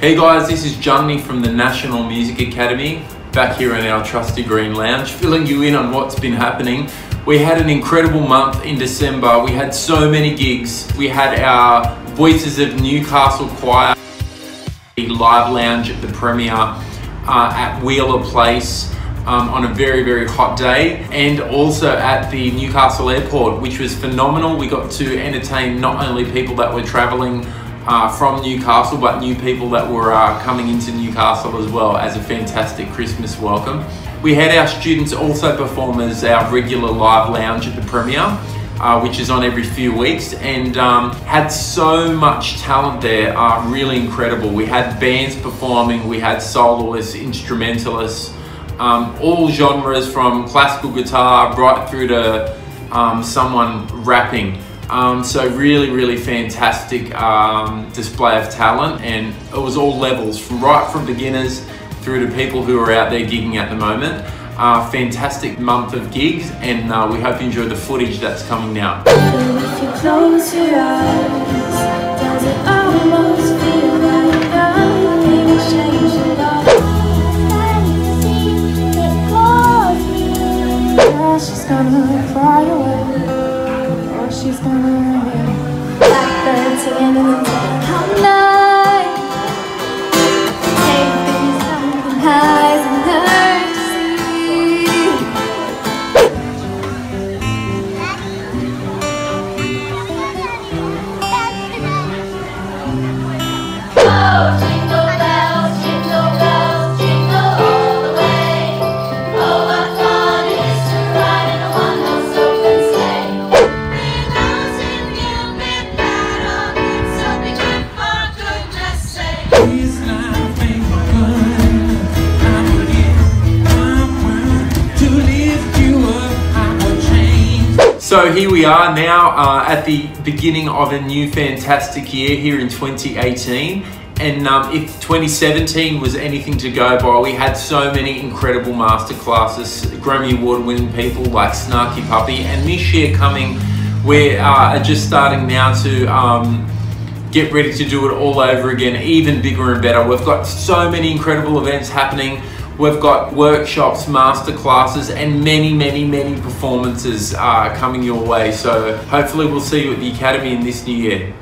Hey guys, this is Gianni from the National Music Academy, back here in our trusty green lounge, filling you in on what's been happening. We had an incredible month in December. We had so many gigs. We had our Voices of Newcastle Choir live lounge at the Premier uh, at Wheeler Place um, on a very, very hot day and also at the Newcastle Airport, which was phenomenal. We got to entertain not only people that were traveling uh, from Newcastle, but new people that were uh, coming into Newcastle as well as a fantastic Christmas welcome. We had our students also perform as our regular live lounge at the Premier, uh, which is on every few weeks, and um, had so much talent there, uh, really incredible. We had bands performing, we had soloists, instrumentalists, um, all genres from classical guitar right through to um, someone rapping. Um, so really, really fantastic um, display of talent and it was all levels from right from beginners through to people who are out there gigging at the moment. Uh, fantastic month of gigs and uh, we hope you enjoy the footage that's coming now. She's gonna away she's gonna win. Blackbird singing in the So here we are now uh, at the beginning of a new fantastic year here in 2018. And um, if 2017 was anything to go by, we had so many incredible masterclasses, Grammy Award winning people like Snarky Puppy. And this year coming, we uh, are just starting now to um, get ready to do it all over again, even bigger and better. We've got so many incredible events happening. We've got workshops, masterclasses, and many, many, many performances uh, coming your way. So hopefully we'll see you at the Academy in this new year.